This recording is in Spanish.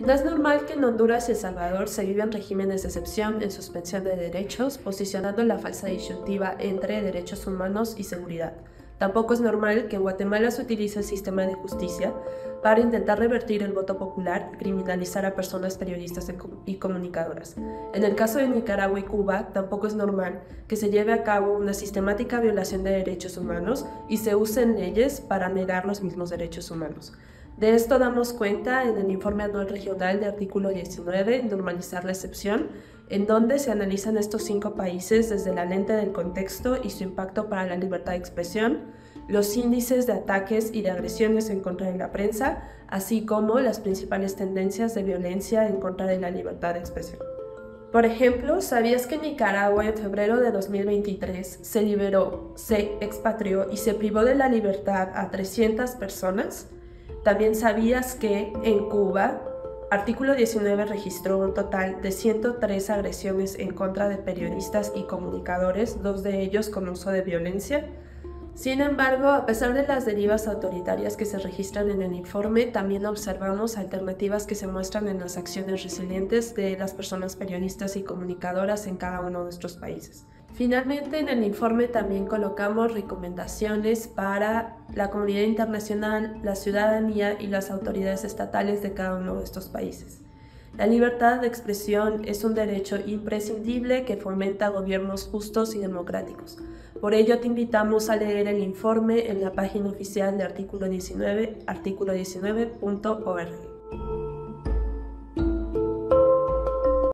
No es normal que en Honduras y El Salvador se vivan regímenes de excepción en suspensión de derechos, posicionando la falsa disyuntiva entre derechos humanos y seguridad. Tampoco es normal que en Guatemala se utilice el sistema de justicia para intentar revertir el voto popular y criminalizar a personas periodistas y comunicadoras. En el caso de Nicaragua y Cuba, tampoco es normal que se lleve a cabo una sistemática violación de derechos humanos y se usen leyes para negar los mismos derechos humanos. De esto damos cuenta en el informe anual regional de artículo 19, Normalizar la excepción, en donde se analizan estos cinco países desde la lente del contexto y su impacto para la libertad de expresión, los índices de ataques y de agresiones en contra de la prensa, así como las principales tendencias de violencia en contra de la libertad de expresión. Por ejemplo, ¿sabías que en Nicaragua en febrero de 2023 se liberó, se expatrió y se privó de la libertad a 300 personas? También sabías que en Cuba, artículo 19 registró un total de 103 agresiones en contra de periodistas y comunicadores, dos de ellos con uso de violencia. Sin embargo, a pesar de las derivas autoritarias que se registran en el informe, también observamos alternativas que se muestran en las acciones resilientes de las personas periodistas y comunicadoras en cada uno de nuestros países. Finalmente, en el informe también colocamos recomendaciones para la comunidad internacional, la ciudadanía y las autoridades estatales de cada uno de estos países. La libertad de expresión es un derecho imprescindible que fomenta gobiernos justos y democráticos. Por ello te invitamos a leer el informe en la página oficial de artículo 19, artículo 19.org.